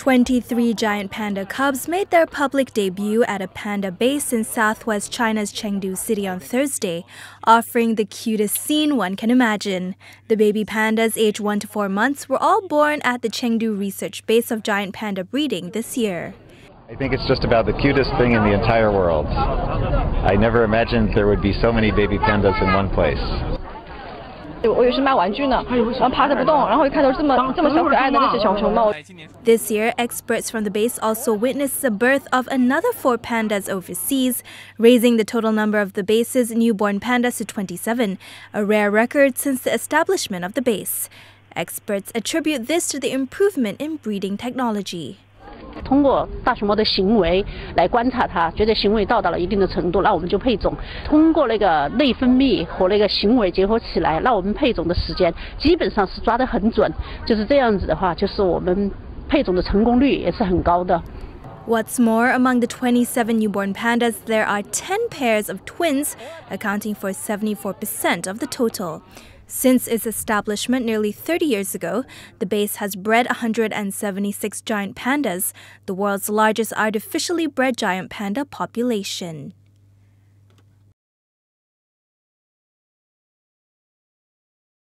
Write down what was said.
23 giant panda cubs made their public debut at a panda base in southwest China's Chengdu city on Thursday, offering the cutest scene one can imagine. The baby pandas, aged 1 to 4 months, were all born at the Chengdu Research Base of Giant Panda Breeding this year. I think it's just about the cutest thing in the entire world. I never imagined there would be so many baby pandas in one place. This year, experts from the base also witnessed the birth of another four pandas overseas, raising the total number of the base's newborn pandas to 27, a rare record since the establishment of the base. Experts attribute this to the improvement in breeding technology. 通过大熊猫的行为来观察它，觉得行为到达了一定的程度，那我们就配种。通过那个内分泌和那个行为结合起来，那我们配种的时间基本上是抓得很准。就是这样子的话，就是我们配种的成功率也是很高的。What's more, among the 27 newborn pandas, there are 10 pairs of twins, accounting for 74% of the total. Since its establishment nearly 30 years ago, the base has bred 176 giant pandas, the world's largest artificially bred giant panda population.